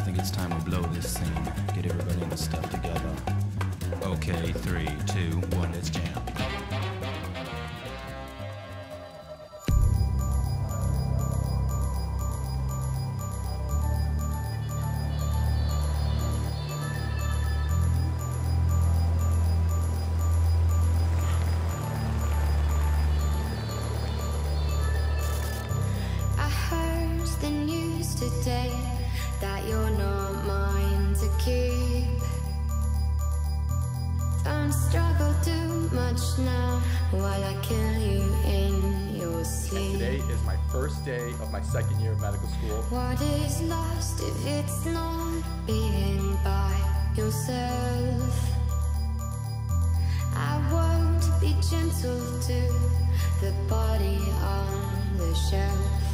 I think it's time we blow this scene. Get everybody in the stuff together. Okay, three, two, one, let's jam. Today that you're not mine to keep. Don't struggle too much now while I kill you in your And sleep. today is my first day of my second year of medical school. What is lost if it's not being by yourself? I won't be gentle to the body on the shelf.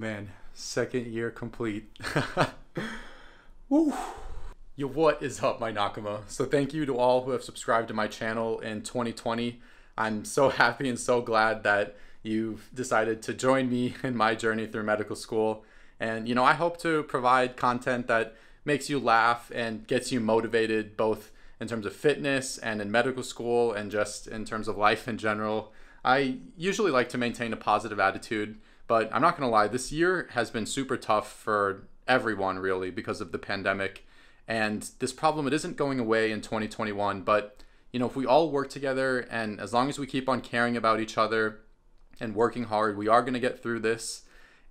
Man, second year complete. Woo. Yo, what is up, my Nakama? So thank you to all who have subscribed to my channel in 2020. I'm so happy and so glad that you've decided to join me in my journey through medical school. And you know, I hope to provide content that makes you laugh and gets you motivated both in terms of fitness and in medical school and just in terms of life in general. I usually like to maintain a positive attitude, but I'm not going to lie, this year has been super tough for everyone really because of the pandemic. And this problem it isn't going away in 2021, but you know, if we all work together and as long as we keep on caring about each other and working hard, we are going to get through this.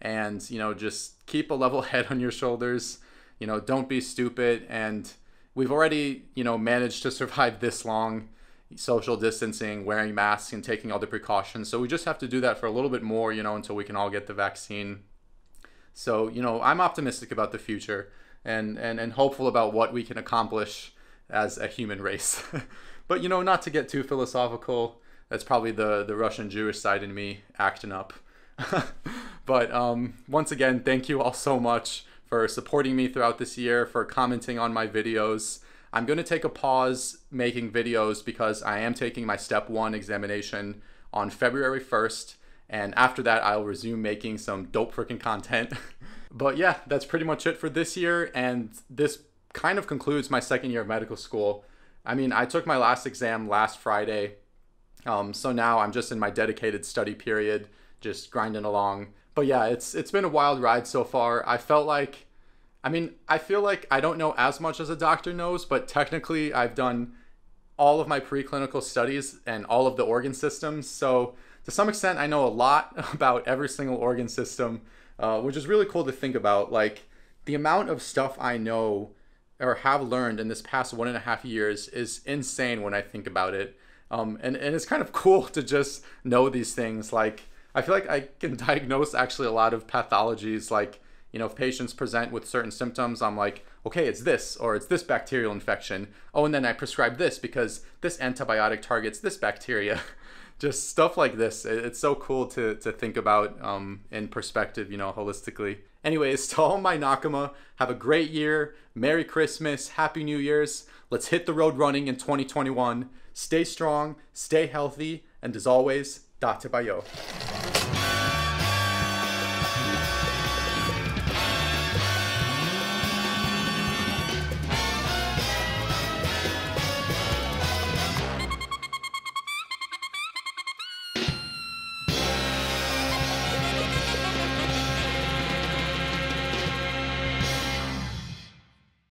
And, you know, just keep a level head on your shoulders. You know, don't be stupid. And we've already, you know, managed to survive this long. Social distancing, wearing masks, and taking all the precautions. So we just have to do that for a little bit more, you know, until we can all get the vaccine. So, you know, I'm optimistic about the future and, and, and hopeful about what we can accomplish as a human race. but, you know, not to get too philosophical, that's probably the, the Russian Jewish side in me acting up. but um, once again, thank you all so much for supporting me throughout this year, for commenting on my videos. I'm going to take a pause making videos because I am taking my step one examination on February 1st. And after that, I'll resume making some dope freaking content. but yeah, that's pretty much it for this year. And this kind of concludes my second year of medical school. I mean, I took my last exam last Friday. Um, so now I'm just in my dedicated study period, just grinding along. But yeah, it's it's been a wild ride so far. I felt like I mean, I feel like I don't know as much as a doctor knows, but technically I've done all of my preclinical studies and all of the organ systems. So to some extent, I know a lot about every single organ system, uh, which is really cool to think about. Like the amount of stuff I know or have learned in this past one and a half years is insane when I think about it. Um, and, and it's kind of cool to just know these things. Like, I feel like I can diagnose actually a lot of pathologies. Like, you know, if patients present with certain symptoms, I'm like, okay, it's this, or it's this bacterial infection. Oh, and then I prescribe this because this antibiotic targets this bacteria. Just stuff like this. It's so cool to, to think about um, in perspective, you know, holistically. Anyways, to all my Nakama, have a great year. Merry Christmas. Happy New Year's. Let's hit the road running in 2021. Stay strong, stay healthy, and as always, Dattebayo.